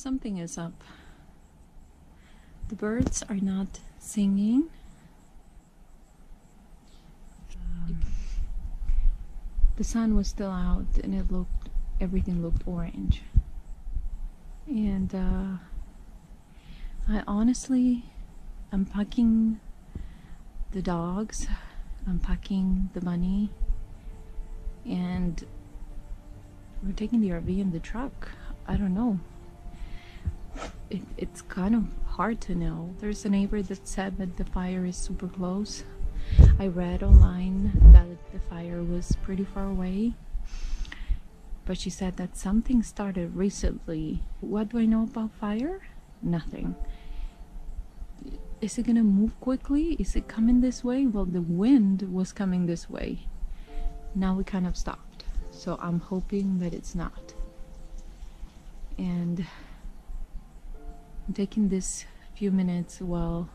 something is up. The birds are not singing. Um, the sun was still out and it looked, everything looked orange. And uh, I honestly, I'm packing the dogs, I'm packing the bunny, and we're taking the RV in the truck. I don't know it, it's kind of hard to know. There's a neighbor that said that the fire is super close. I read online that the fire was pretty far away. But she said that something started recently. What do I know about fire? Nothing. Is it gonna move quickly? Is it coming this way? Well, the wind was coming this way. Now we kind of stopped. So I'm hoping that it's not. And I'm taking this few minutes while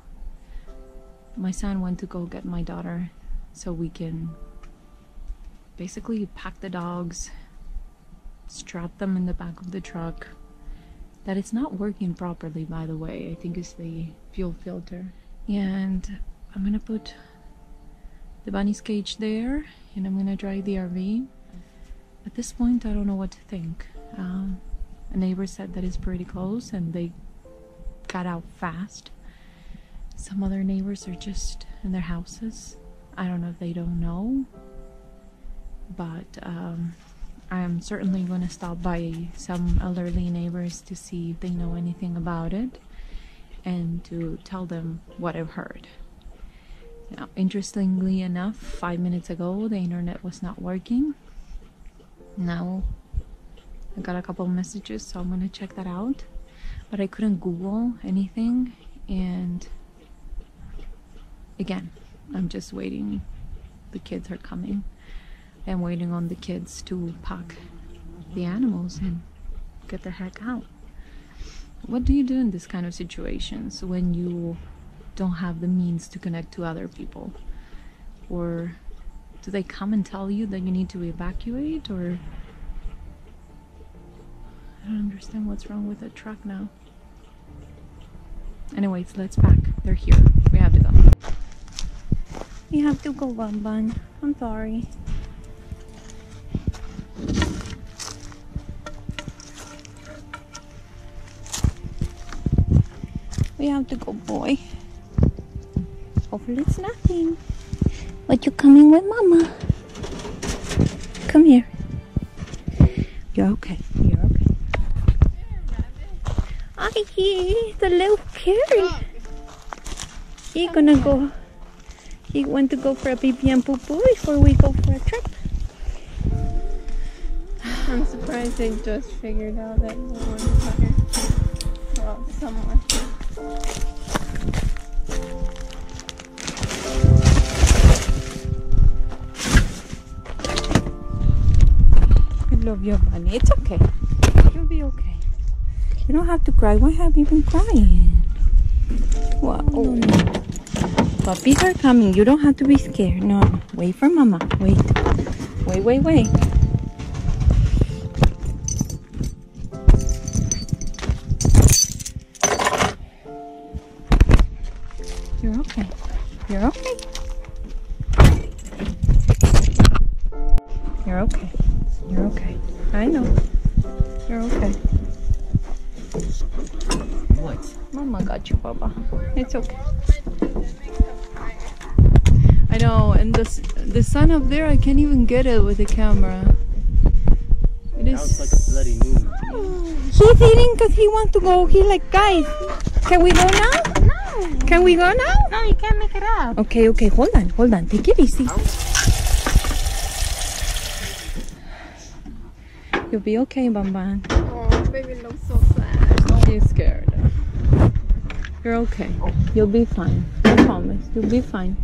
my son went to go get my daughter so we can basically pack the dogs, strap them in the back of the truck. That it's not working properly, by the way. I think it's the fuel filter. And I'm gonna put the bunny's cage there and I'm gonna drive the RV. At this point, I don't know what to think. Um, a neighbor said that it's pretty close and they got out fast. Some other neighbors are just in their houses. I don't know if they don't know, but um, I'm certainly going to stop by some elderly neighbors to see if they know anything about it and to tell them what I've heard. Now, interestingly enough, five minutes ago the internet was not working. Now I got a couple messages, so I'm gonna check that out but I couldn't Google anything. And again, I'm just waiting. The kids are coming. I'm waiting on the kids to pack the animals and get the heck out. What do you do in this kind of situations when you don't have the means to connect to other people? Or do they come and tell you that you need to evacuate or I don't understand what's wrong with the truck now. Anyways, let's pack. They're here. We have to go. We have to go, Bun Bun. I'm sorry. We have to go, boy. Hopefully it's nothing. But you're coming with Mama? Come here. You're okay. The little carry. He gonna go. He went to go for a pee pee and poo poo before we go for a trip. I'm surprised they just figured out that no one's here. Well, someone. I love your money. It's okay. You'll be okay. You don't have to cry. Why have you been crying? Wow. Puppies are coming. You don't have to be scared. No. Wait for mama. Wait. Wait, wait, wait. You're okay. You're okay. You're okay. You're okay. I know. Mama got you, Baba. It's okay. I know, and the the sun up there, I can't even get it with the camera. It is. like a bloody moon. He's eating because he wants to go. He's like, guys, can we go now? No. Can we go now? No, you can't make it up. Okay, okay, hold on, hold on. Take it easy. You'll be okay, Bamban. Oh, baby looks so sad. She's scared. You're okay. You'll be fine. I promise. You'll be fine.